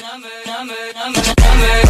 number, number, number, number.